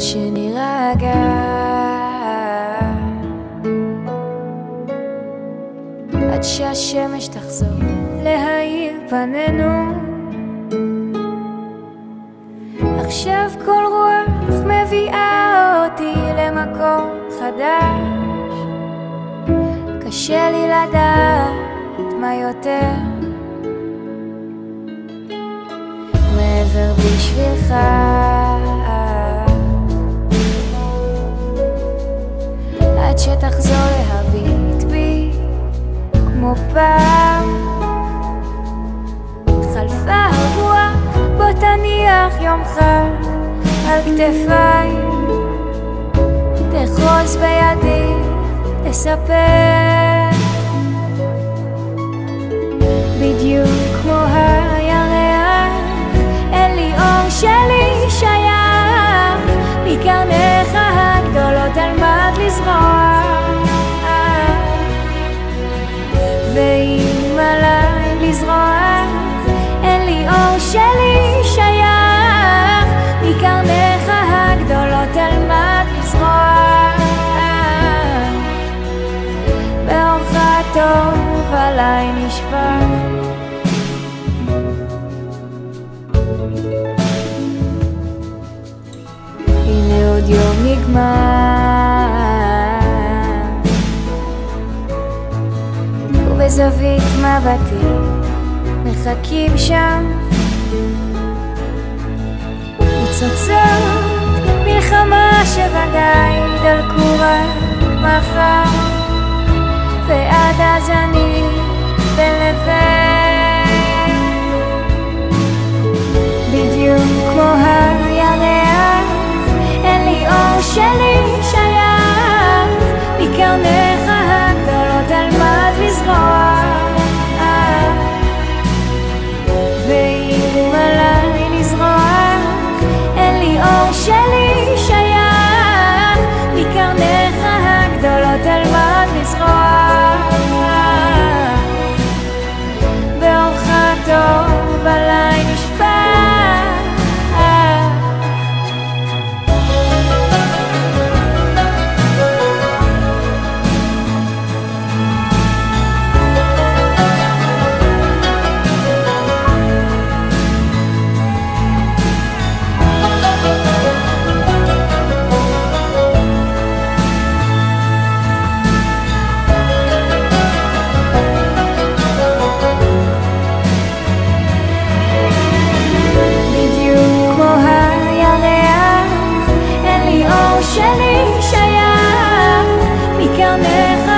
שנירגע עד שהשמש תחזור להאיר פנינו. עכשיו כל רוח מביאה אותי למקום חדש. קשה לי לדעת מה יותר. מעבר בשבילך שתחזור להביט בי כמו פעם. חלפה הרוח בוא תניח יומך על כתפיי תחרוס בידי תספר. בדיוק כמו הירח אין לי אור שלי עליי נשפך הנה עוד יום נגמר. ובזווית מבטי מחכים שם. ניצוצות מלחמה שוודאי דלקו רק מחר. ועד אז אני שלי